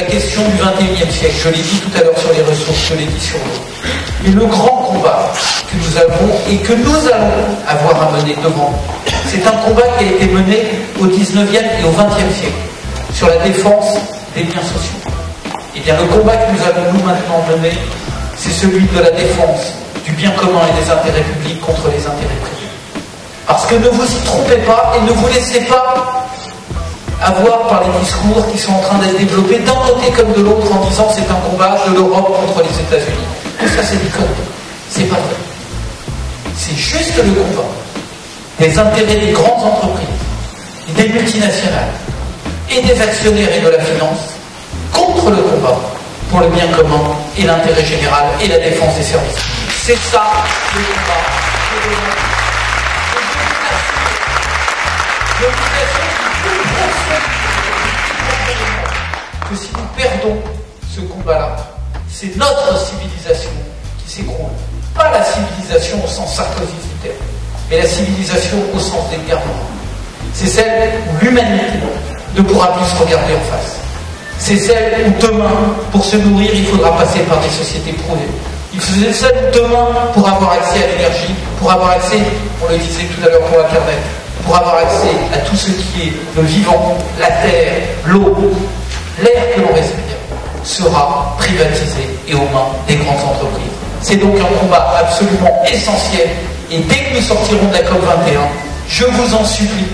question du 21e siècle. Je l'ai dit tout à l'heure sur les ressources, je l'ai dit sur l'eau. Mais le grand combat que nous avons et que nous allons avoir à mener devant c'est un combat qui a été mené au 19e et au 20e siècle sur la défense des biens sociaux. Et bien le combat que nous allons nous maintenant mener, c'est celui de la défense du bien commun et des intérêts publics contre les intérêts privés. Parce que ne vous y trompez pas et ne vous laissez pas avoir par les discours qui sont en train d'être développés d'un côté comme de l'autre en disant c'est un combat de l'Europe contre les États-Unis. Tout ça c'est du code. C'est pas vrai. C'est juste le combat des intérêts des grandes entreprises, des multinationales et des actionnaires et de la finance contre le combat pour le bien commun et l'intérêt général et la défense des services. C'est ça le combat. Que si nous perdons ce combat-là, c'est notre civilisation qui s'écroule. Pas la civilisation au sens Sarkozy du terme, mais la civilisation au sens des garnements. C'est celle où l'humanité ne pourra plus se regarder en face. C'est celle où demain, pour se nourrir, il faudra passer par des sociétés prouvées. Il faisait où demain, pour avoir accès à l'énergie, pour avoir accès, on le disait tout à l'heure pour Internet, pour avoir accès à tout ce qui est le vivant, la terre, l'eau, l'air que l'on respire, sera privatisé et aux mains des grandes entreprises. C'est donc un combat absolument essentiel. Et dès que nous sortirons de la COP21, je vous en supplie,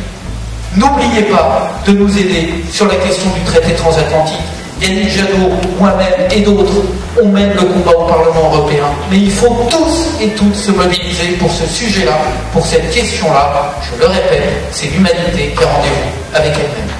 n'oubliez pas de nous aider sur la question du traité transatlantique. Yannick Jadot, moi-même et d'autres, on mène le combat au Parlement européen. Mais il faut tous et toutes se mobiliser pour ce sujet-là, pour cette question-là. Je le répète, c'est l'humanité qui a rendez-vous avec elle-même.